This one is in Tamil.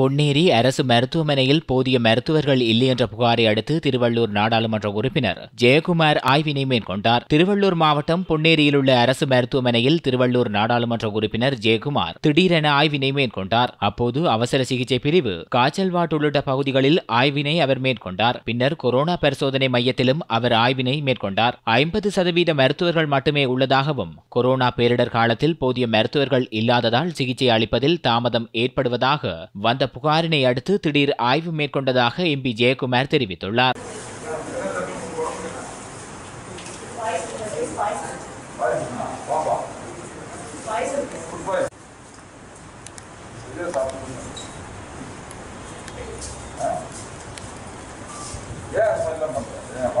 பொன்னேரி அரசு மருத்துவமனையில் போதிய மருத்துவர்கள் இல்லை என்ற புகாரை அடுத்து திருவள்ளூர் நாடாளுமன்ற உறுப்பினர் ஜெயக்குமார் ஆய்வினை மேற்கொண்டார். திருவள்ளூர் மாவட்டம் பொன்னேரியில் உள்ள அரசு மருத்துவமனையில் திருவள்ளூர் நாடாளுமன்ற உறுப்பினர் ஜெயக்குமார் திடீரென ஆய்வினை மேற்கொண்டார். அப்போது அவசர சிகிச்சை பிரிவு காய்ச்சல்வாட் உள்ளிட்ட பகுதிகளில் ஆய்வினை அவர் மேற்கொண்டார். பின்னர் கொரோனா பரிசோதனை மையத்திலும் அவர் ஆய்வினை மேற்கொண்டார். ஐம்பது சதவீத மருத்துவர்கள் மட்டுமே உள்ளதாகவும் கொரோனா பேரிடர் காலத்தில் போதிய மருத்துவர்கள் இல்லாததால் சிகிச்சை அளிப்பதில் தாமதம் ஏற்படுவதாக வந்த புகாரினை அடுத்து திடீர் ஆய்வு மேற்கொண்டதாக எம்பி ஜெயக்குமார் தெரிவித்துள்ளார். Yeah,